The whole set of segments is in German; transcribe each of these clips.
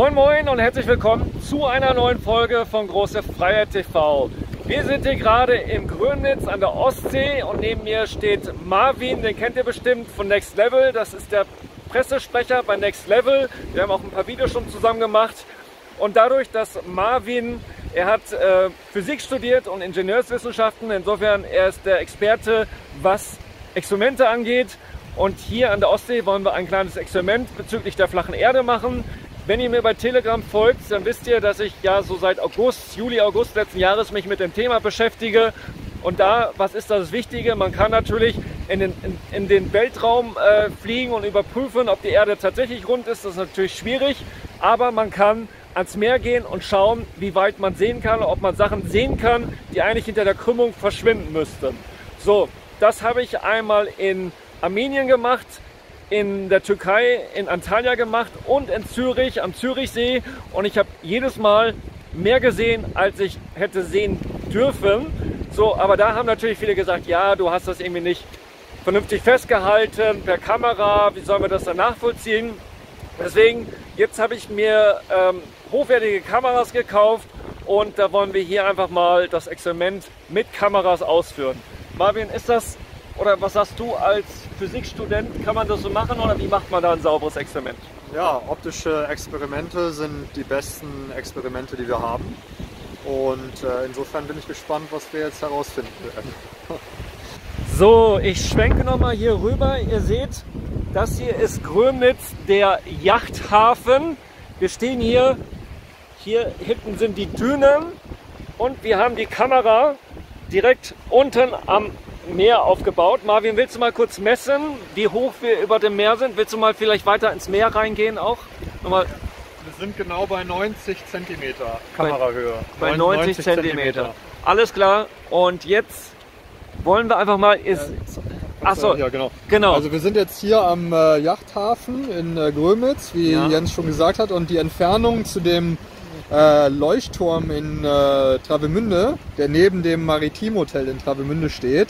Moin Moin und herzlich willkommen zu einer neuen Folge von Große Freiheit TV. Wir sind hier gerade im Grömitz an der Ostsee und neben mir steht Marvin, den kennt ihr bestimmt von Next Level. Das ist der Pressesprecher bei Next Level. Wir haben auch ein paar Videos schon zusammen gemacht. Und dadurch, dass Marvin, er hat äh, Physik studiert und Ingenieurswissenschaften, insofern er ist der Experte, was Experimente angeht. Und hier an der Ostsee wollen wir ein kleines Experiment bezüglich der flachen Erde machen. Wenn ihr mir bei Telegram folgt, dann wisst ihr, dass ich ja so seit August, Juli, August letzten Jahres mich mit dem Thema beschäftige. Und da, was ist das Wichtige? Man kann natürlich in den, in, in den Weltraum äh, fliegen und überprüfen, ob die Erde tatsächlich rund ist. Das ist natürlich schwierig, aber man kann ans Meer gehen und schauen, wie weit man sehen kann, ob man Sachen sehen kann, die eigentlich hinter der Krümmung verschwinden müssten. So, das habe ich einmal in Armenien gemacht in der Türkei, in Antalya gemacht und in Zürich, am Zürichsee. Und ich habe jedes Mal mehr gesehen, als ich hätte sehen dürfen. So, aber da haben natürlich viele gesagt, ja, du hast das irgendwie nicht vernünftig festgehalten per Kamera. Wie sollen wir das dann nachvollziehen? Deswegen, jetzt habe ich mir ähm, hochwertige Kameras gekauft und da wollen wir hier einfach mal das Experiment mit Kameras ausführen. Marvin, ist das oder was sagst du als Physikstudent? Kann man das so machen oder wie macht man da ein sauberes Experiment? Ja, optische Experimente sind die besten Experimente, die wir haben. Und äh, insofern bin ich gespannt, was wir jetzt herausfinden werden. so, ich schwenke nochmal hier rüber. Ihr seht, das hier ist Grömitz, der Yachthafen. Wir stehen hier, hier hinten sind die Dünen und wir haben die Kamera direkt unten am Meer aufgebaut. Marvin, willst du mal kurz messen, wie hoch wir über dem Meer sind? Willst du mal vielleicht weiter ins Meer reingehen auch? Nochmal. Wir sind genau bei 90 cm Kamerahöhe. Bei, bei 90, 90 cm. Alles klar. Und jetzt wollen wir einfach mal. Ist, Achso, ja, genau. genau. Also wir sind jetzt hier am äh, Yachthafen in äh, Grömitz, wie ja. Jens schon gesagt hat, und die Entfernung zu dem äh, Leuchtturm in äh, Travemünde, der neben dem Maritimhotel in Travemünde steht,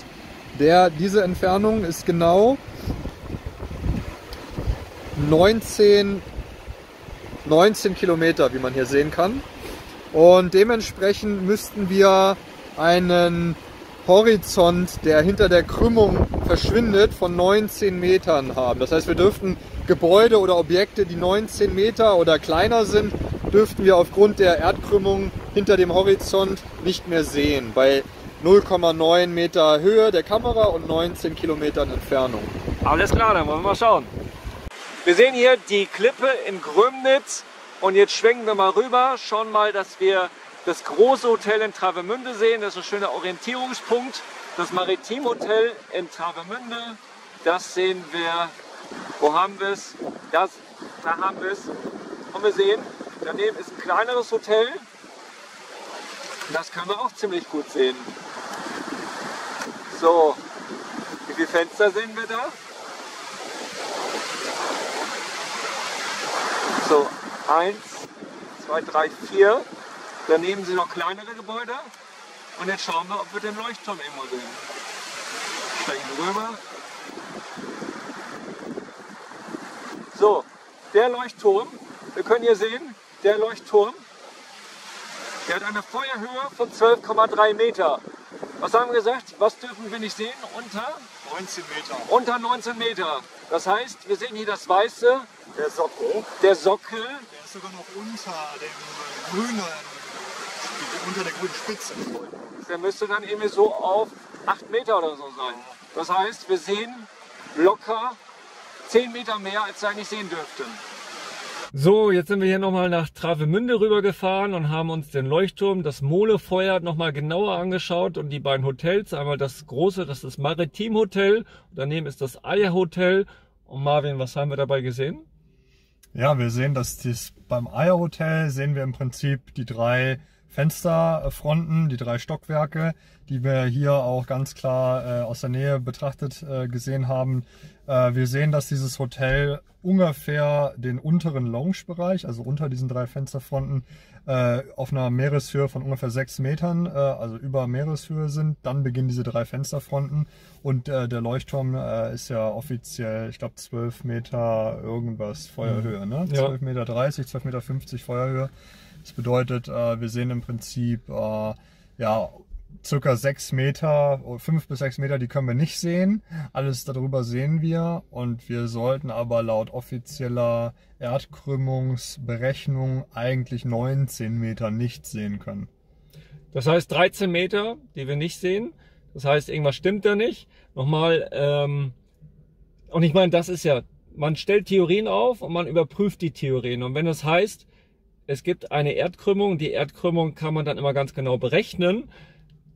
der, diese Entfernung ist genau 19, 19 Kilometer, wie man hier sehen kann. Und dementsprechend müssten wir einen Horizont, der hinter der Krümmung verschwindet, von 19 Metern haben. Das heißt, wir dürften Gebäude oder Objekte, die 19 Meter oder kleiner sind, dürften wir aufgrund der Erdkrümmung hinter dem Horizont nicht mehr sehen. Bei 0,9 Meter Höhe der Kamera und 19 Kilometern Entfernung. Alles klar, dann wollen wir mal schauen. Wir sehen hier die Klippe in Grömnitz und jetzt schwenken wir mal rüber, schauen mal, dass wir das große Hotel in Travemünde sehen. Das ist ein schöner Orientierungspunkt. Das Maritimhotel in Travemünde, das sehen wir. Wo haben wir es? Das, da haben wir es. Und wir sehen, daneben ist ein kleineres Hotel. Das können wir auch ziemlich gut sehen. So, wie viele Fenster sehen wir da? So, eins, zwei, drei, vier. Daneben sind noch kleinere Gebäude. Und jetzt schauen wir, ob wir den Leuchtturm irgendwo sehen. Steigen rüber. So, der Leuchtturm, wir können hier sehen, der Leuchtturm, der hat eine Feuerhöhe von 12,3 Meter. Was haben wir gesagt? Was dürfen wir nicht sehen? Unter? 19 Meter. Unter 19 Meter. Das heißt, wir sehen hier das Weiße. Der Sockel. Der Sockel. Der ist sogar noch unter dem grünen, unter der grünen Spitze. Der müsste dann irgendwie so auf 8 Meter oder so sein. Das heißt, wir sehen locker 10 Meter mehr, als wir eigentlich sehen dürften. So, jetzt sind wir hier nochmal nach Travemünde rübergefahren und haben uns den Leuchtturm, das Molefeuer nochmal genauer angeschaut und die beiden Hotels. Einmal das große, das ist das Maritim Hotel. Daneben ist das Eier Hotel. Und Marvin, was haben wir dabei gesehen? Ja, wir sehen, dass dies beim Eier Hotel sehen wir im Prinzip die drei Fensterfronten, die drei Stockwerke, die wir hier auch ganz klar äh, aus der Nähe betrachtet äh, gesehen haben. Äh, wir sehen, dass dieses Hotel ungefähr den unteren Lounge-Bereich, also unter diesen drei Fensterfronten, äh, auf einer Meereshöhe von ungefähr sechs Metern, äh, also über Meereshöhe sind. Dann beginnen diese drei Fensterfronten und äh, der Leuchtturm ist ja offiziell, ich glaube, 12 Meter irgendwas Feuerhöhe, ne? Ja. 12 Meter 30, 12 Meter 50 Feuerhöhe. Das bedeutet, wir sehen im Prinzip ja, circa sechs Meter, fünf bis sechs Meter, die können wir nicht sehen. Alles darüber sehen wir und wir sollten aber laut offizieller Erdkrümmungsberechnung eigentlich 19 Meter nicht sehen können. Das heißt 13 Meter, die wir nicht sehen. Das heißt, irgendwas stimmt da nicht. Nochmal, ähm, und ich meine, das ist ja, man stellt Theorien auf und man überprüft die Theorien. Und wenn das heißt, es gibt eine Erdkrümmung, die Erdkrümmung kann man dann immer ganz genau berechnen,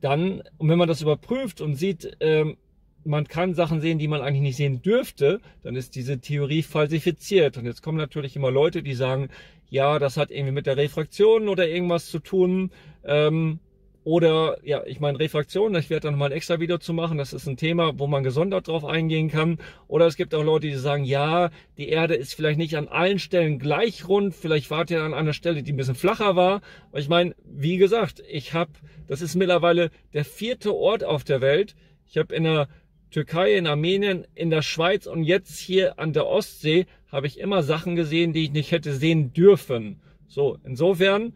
dann, und wenn man das überprüft und sieht, ähm, man kann Sachen sehen, die man eigentlich nicht sehen dürfte, dann ist diese Theorie falsifiziert. Und jetzt kommen natürlich immer Leute, die sagen, ja, das hat irgendwie mit der Refraktion oder irgendwas zu tun. Ähm, oder ja, ich meine Refraktion, ich werde da nochmal ein extra Video zu machen. Das ist ein Thema, wo man gesondert drauf eingehen kann. Oder es gibt auch Leute, die sagen, ja, die Erde ist vielleicht nicht an allen Stellen gleich rund. Vielleicht wart ihr an einer Stelle, die ein bisschen flacher war. Aber ich meine, wie gesagt, ich habe, das ist mittlerweile der vierte Ort auf der Welt. Ich habe in der Türkei, in Armenien, in der Schweiz und jetzt hier an der Ostsee habe ich immer Sachen gesehen, die ich nicht hätte sehen dürfen. So, insofern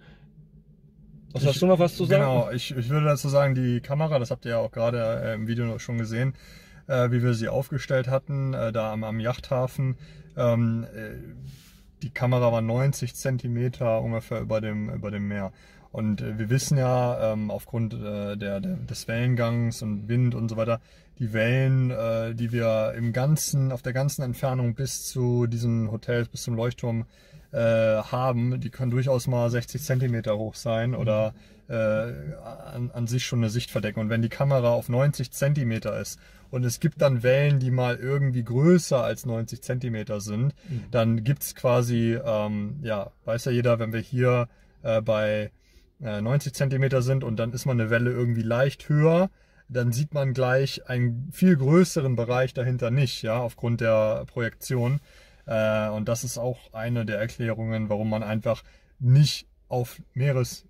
was hast du noch was zu sagen? Genau, ich, ich würde dazu sagen, die Kamera, das habt ihr ja auch gerade äh, im Video schon gesehen, äh, wie wir sie aufgestellt hatten, äh, da am, am Yachthafen. Ähm, äh, die Kamera war 90 Zentimeter ungefähr über dem, über dem Meer. Und äh, wir wissen ja, ähm, aufgrund äh, der, der, des Wellengangs und Wind und so weiter, die Wellen, die wir im ganzen, auf der ganzen Entfernung bis zu diesen Hotels, bis zum Leuchtturm äh, haben, die können durchaus mal 60 Zentimeter hoch sein oder äh, an, an sich schon eine Sicht verdecken. Und wenn die Kamera auf 90 Zentimeter ist und es gibt dann Wellen, die mal irgendwie größer als 90 Zentimeter sind, mhm. dann gibt's quasi, ähm, ja, weiß ja jeder, wenn wir hier äh, bei 90 äh, Zentimeter sind und dann ist man eine Welle irgendwie leicht höher, dann sieht man gleich einen viel größeren Bereich dahinter nicht, ja, aufgrund der Projektion. Äh, und das ist auch eine der Erklärungen, warum man einfach nicht auf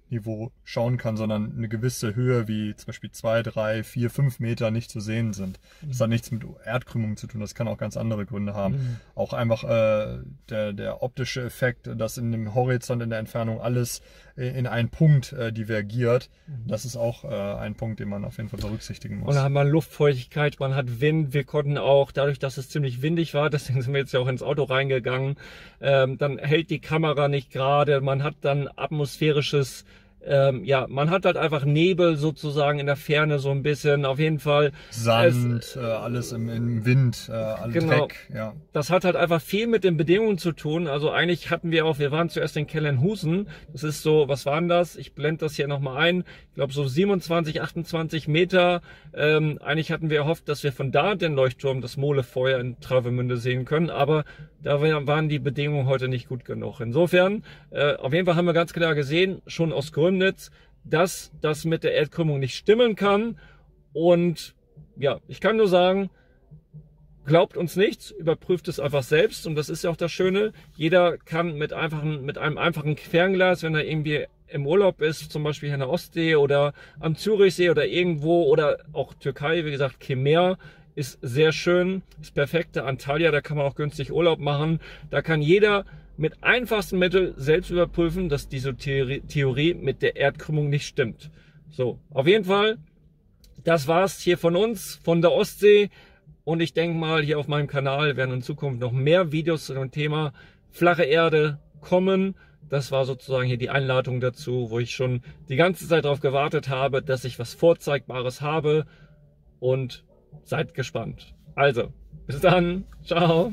Meeresniveau schauen kann, sondern eine gewisse Höhe wie zum Beispiel zwei, drei, vier, fünf Meter nicht zu sehen sind. Das mhm. hat nichts mit Erdkrümmung zu tun, das kann auch ganz andere Gründe haben. Mhm. Auch einfach äh, der, der optische Effekt, dass in dem Horizont, in der Entfernung alles in einen Punkt äh, divergiert. Mhm. Das ist auch äh, ein Punkt, den man auf jeden Fall berücksichtigen muss. Und dann hat man Luftfeuchtigkeit, man hat Wind. Wir konnten auch, dadurch, dass es ziemlich windig war, deswegen sind wir jetzt ja auch ins Auto reingegangen, ähm, dann hält die Kamera nicht gerade. Man hat dann atmosphärisches ähm, ja, man hat halt einfach Nebel sozusagen in der Ferne so ein bisschen. Auf jeden Fall. Sand, es, äh, alles im, im Wind, äh, alles genau, Dreck, ja. Das hat halt einfach viel mit den Bedingungen zu tun. Also eigentlich hatten wir auch, wir waren zuerst in Kellenhusen. Das ist so, was waren das? Ich blende das hier nochmal ein. Ich glaube so 27, 28 Meter. Ähm, eigentlich hatten wir erhofft, dass wir von da den Leuchtturm, das Molefeuer in Travemünde sehen können. Aber da waren die Bedingungen heute nicht gut genug. Insofern, äh, auf jeden Fall haben wir ganz klar gesehen, schon aus Chemnitz, dass das mit der Erdkrümmung nicht stimmen kann. Und ja, ich kann nur sagen, glaubt uns nichts, überprüft es einfach selbst. Und das ist ja auch das Schöne. Jeder kann mit, einfachen, mit einem einfachen Fernglas, wenn er irgendwie im Urlaub ist, zum Beispiel hier in der Ostsee oder am Zürichsee oder irgendwo oder auch Türkei, wie gesagt, Kemer ist sehr schön, ist perfekte Antalya, da kann man auch günstig Urlaub machen. Da kann jeder mit einfachsten Mitteln selbst überprüfen, dass diese Theorie, mit der Erdkrümmung nicht stimmt. So, auf jeden Fall, das war's hier von uns, von der Ostsee. Und ich denke mal, hier auf meinem Kanal werden in Zukunft noch mehr Videos zu dem Thema flache Erde kommen. Das war sozusagen hier die Einladung dazu, wo ich schon die ganze Zeit darauf gewartet habe, dass ich was Vorzeigbares habe. Und seid gespannt. Also, bis dann. Ciao.